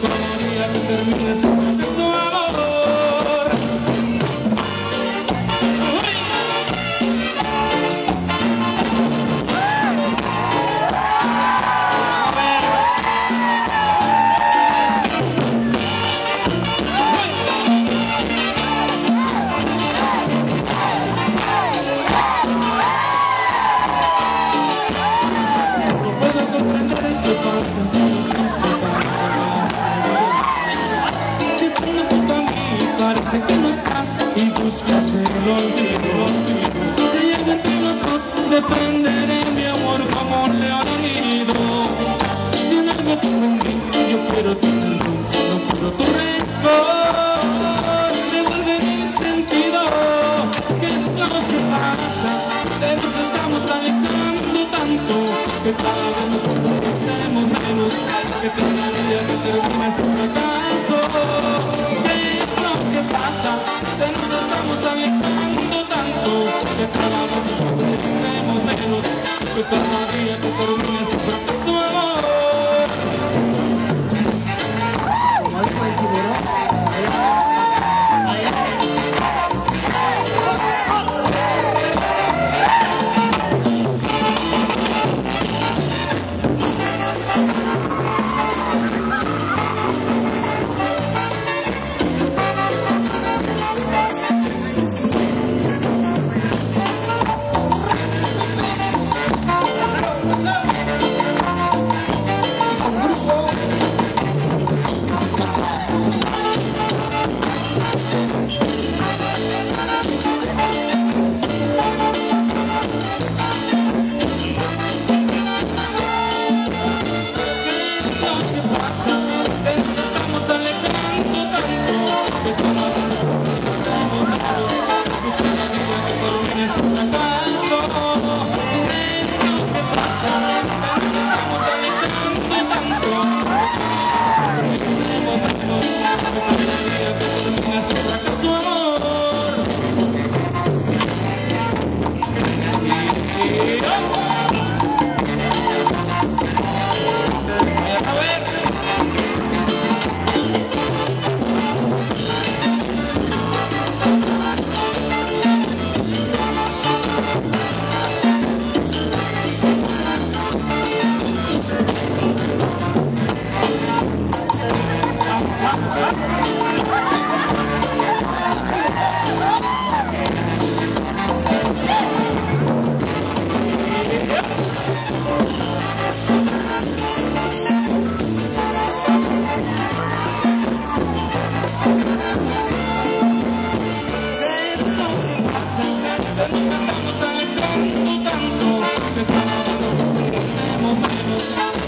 que cada yo quiero tu perdón No quiero tu rencor Devuelve mi sentido ¿Qué es lo que pasa? De nos estamos alejando tanto Que cada vez nos conocemos menos Que cada día que termina es un fracaso ¿Qué es lo que pasa? De nos estamos alejando tanto Que cada vez nos conocemos menos Que cada día que termina es un fracaso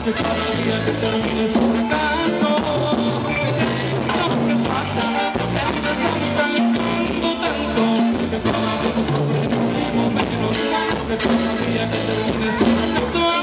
Que cada día que termina es un fracaso ¿Qué es lo que pasa? Estamos tanto Que día que amor Eso.